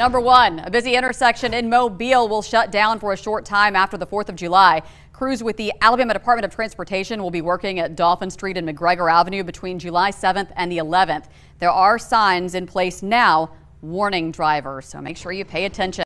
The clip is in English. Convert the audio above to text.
Number one, a busy intersection in Mobile will shut down for a short time after the 4th of July. Crews with the Alabama Department of Transportation will be working at Dauphin Street and McGregor Avenue between July 7th and the 11th. There are signs in place now warning drivers, so make sure you pay attention.